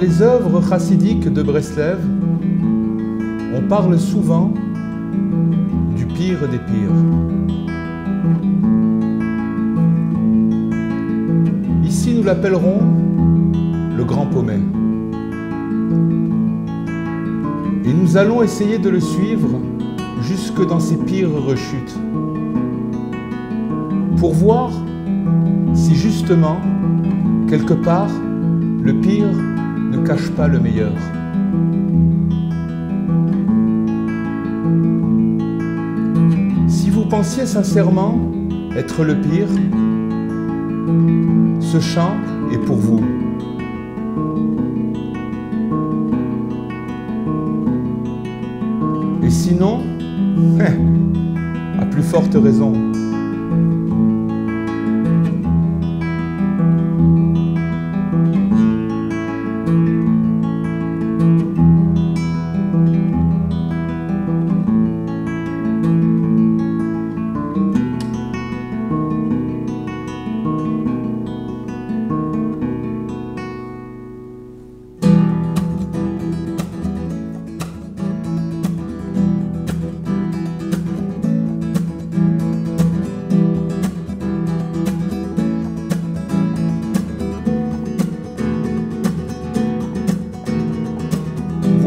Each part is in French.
les œuvres chassidiques de Breslev, on parle souvent du pire des pires. Ici, nous l'appellerons le grand Paumet. Et nous allons essayer de le suivre jusque dans ses pires rechutes pour voir si justement, quelque part, le pire cache pas le meilleur. Si vous pensiez sincèrement être le pire, ce chant est pour vous. Et sinon, à plus forte raison.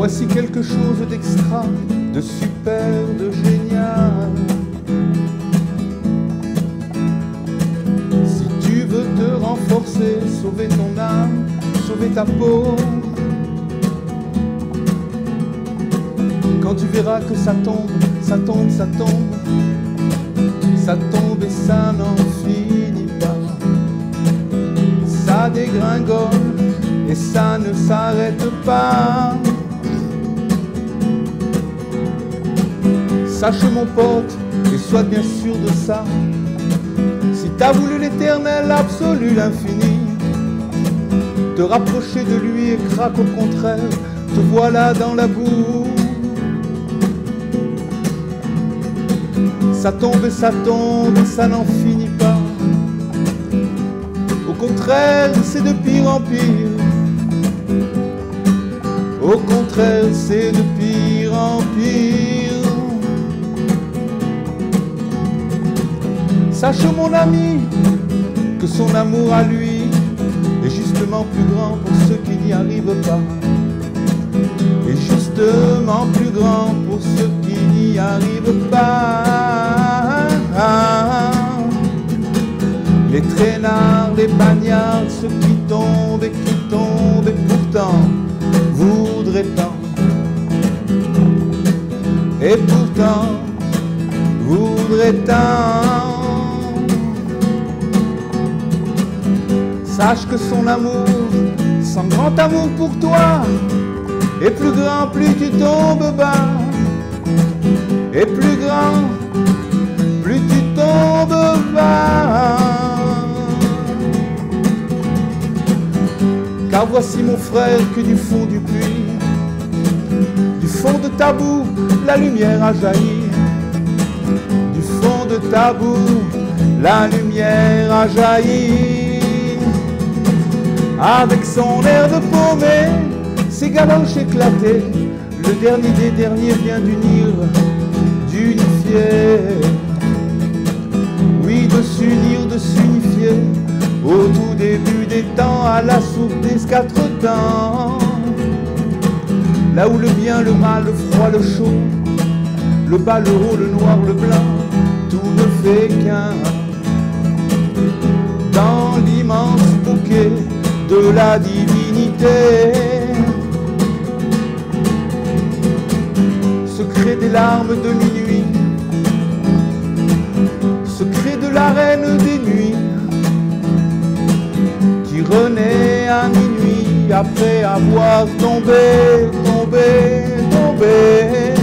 Voici quelque chose d'extra, de super, de génial. Si tu veux te renforcer, sauver ton âme, sauver ta peau. Quand tu verras que ça tombe, ça tombe, ça tombe, ça tombe et ça n'en finit pas. Ça dégringole et ça ne s'arrête pas. Sache mon pote, et sois bien sûr de ça. Si t'as voulu l'éternel absolu, l'infini, te rapprocher de lui et craque au contraire, te voilà dans la boue. Ça tombe et ça tombe et ça n'en finit pas. Au contraire, c'est de pire en pire. Au contraire, c'est de pire en pire. Sache mon ami que son amour à lui est justement plus grand pour ceux qui n'y arrivent pas. Et justement plus grand pour ceux qui n'y arrivent pas. Les traînards, les bagnards, ceux qui tombent et qui tombent et pourtant voudraient tant. Et pourtant voudraient tant. Sache que son amour, son grand amour pour toi, est plus grand plus tu tombes bas. Et plus grand plus tu tombes bas. Car voici mon frère que du fond du puits, du fond de ta boue, la lumière a jailli. Du fond de ta boue, la lumière a jailli avec son air de paumé, ses galoches éclatées, le dernier des derniers vient d'unir, d'unifier. Oui, de s'unir, de s'unifier, au tout début des temps, à la source des quatre temps. Là où le bien, le mal, le froid, le chaud, le bas, le haut, le noir, le blanc, tout ne fait qu'un. Dans l'immense bouquet de la divinité. Secret des larmes de minuit, secret de la reine des nuits, qui renaît à minuit après avoir tombé, tombé, tombé.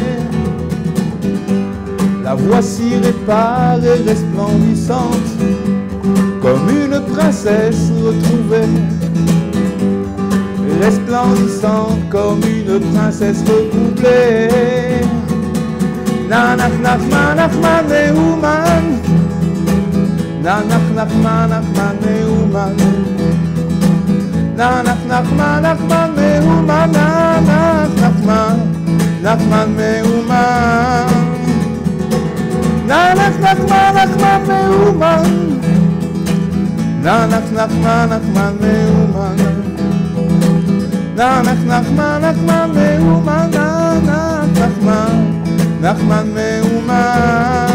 La voici réparée, resplendissante, comme une princesse retrouvée resplendissante comme une princesse recouplée. Nanaf naf manaf mané ouman. Nanaf naf manaf mané ouman. Nanaf naf manaf mané ouman. Nanaf ouman. Ouman. נח נחמן, נחמן מאומן. נח נחמן, נחמן מאומן.